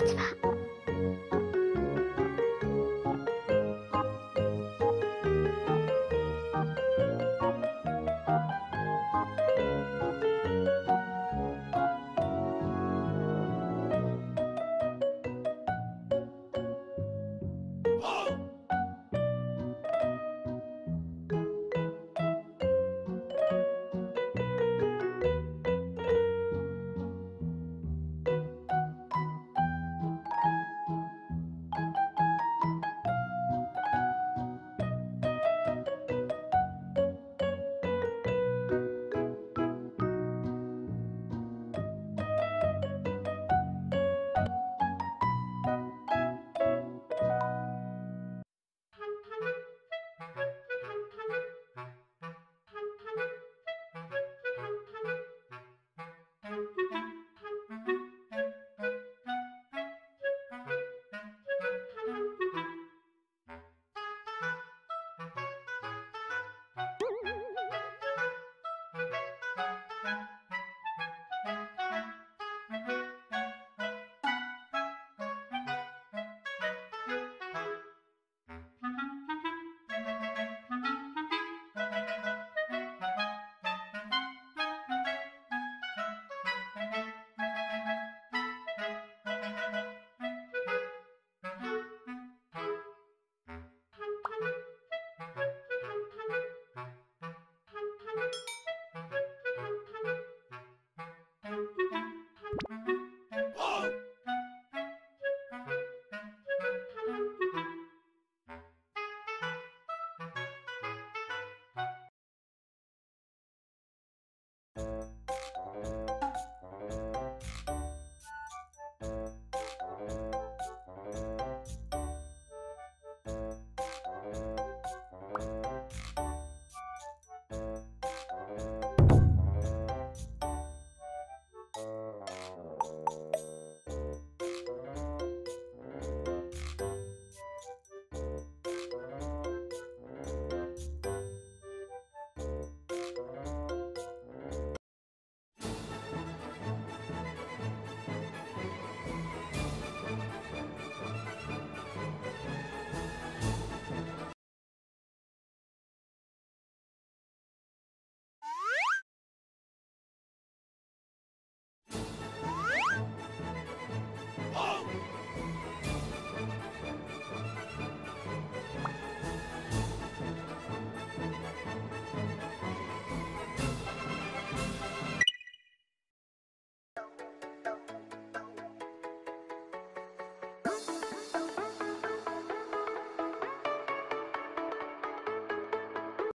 ちは